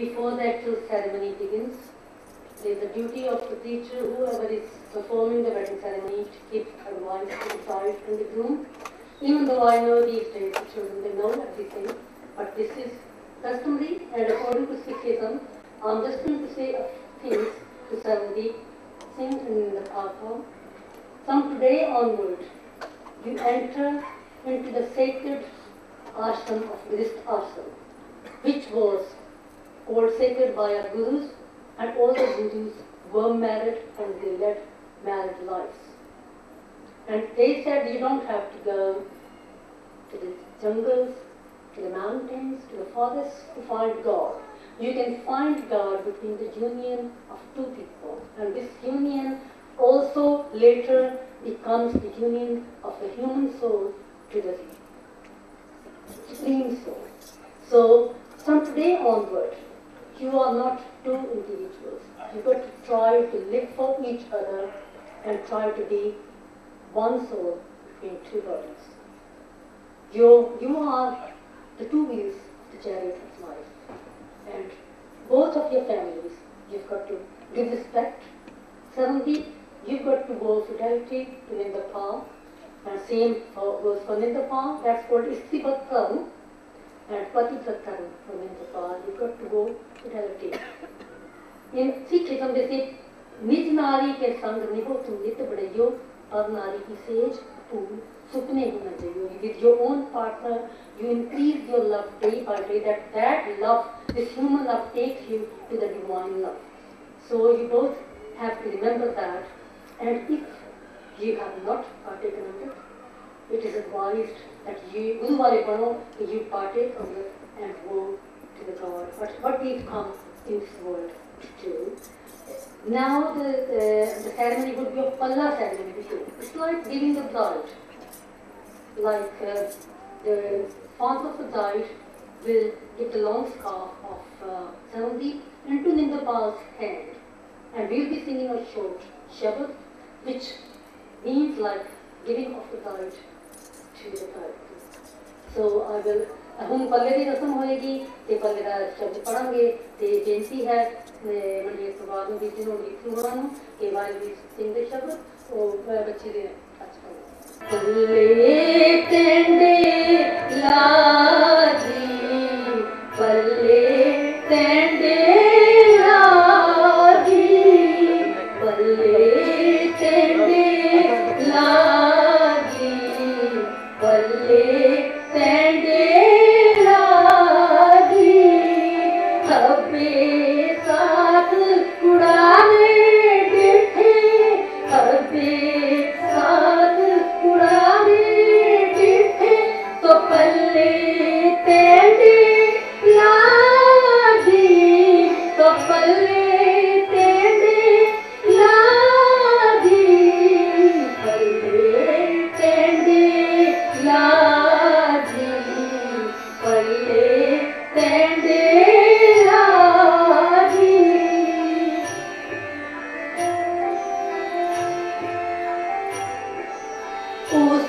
before the actual ceremony begins, it is the duty of the teacher, whoever is performing the wedding ceremony, to keep advice to the bride and the groom. Even though I know these days the children, they know everything, but this is customary and according to Sikhism, I'm just going to say a few things to Sarvadi Singh in the Papa. From today onward, you enter into the sacred ashram of Buddhist ashram, which was called sacred by our gurus, and all the gurus were married and they led married lives. And they said you don't have to go to the jungles, to the mountains, to the forests to find God. You can find God between the union of two people. And this union also later becomes the union of the human soul to the supreme soul. So from today onward, you are not two individuals. You've got to try to live for each other and try to be one soul between two bodies. You, you are the two wheels of the chariot of life. And both of your families, you've got to give respect. Secondly, you've got to vow fidelity to Nindapal. And same for, goes for Nindapal, that's called. And at Patitattaram Purvindapal, you've got to go to relative. In Sikhism जैसे निज नारी के संग निहो तुम नित बड़े और नारी की सेज तुम सुपने होना चाहिए। With your own partner you increase your love day by day that that love this human love takes you to the divine love so you both have to remember that and if you have not partaken of it it is advised that you that you partake of it and go to the god but what we've come in this world to do now the, the, the ceremony would be a palla ceremony. It's like giving the bride. Like uh, the father of the bride will give the long scarf of uh, Sandeep into Nindapal's hand. And we'll be singing a short Shabad, which means like giving of the bride to the ਹੁਣ ਪੱਲੇ ਦੀ ਰਸਮ ਹੋਏਗੀ ਤੇ ਪੱਲੇ ਦਾ ਸ਼ਬਦ ਪੜਾਂਗੇ ਤੇ ਬੇਨਤੀ ਹੈ ਮੰਡੀ ਪਰਿਵਾਰ ਨੂੰ ਬੀਜੀ ਨੂੰ ਲਿਖੂ ਹੋਣਾ ਨੂੰ, ਕਿ ਵਾਇਲ ਸਿੰਘ ਦੇ ਸ਼ਬਦ, ਉਹ ਬੱਚੇ ਦੇ ਅੱਜ ਪੱਲੇ ਟੰਡੇ ਲਾਜੀ У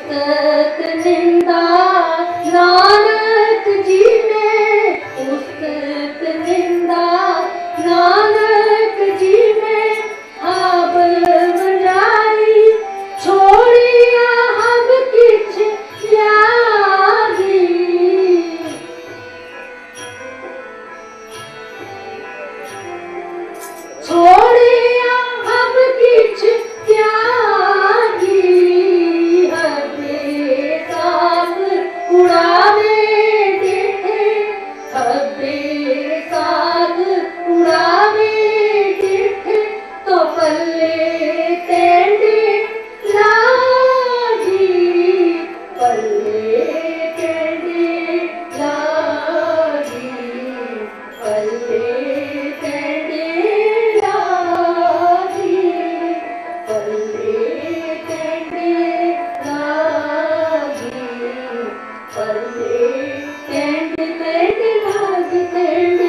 कर दे कैद कर भाग कर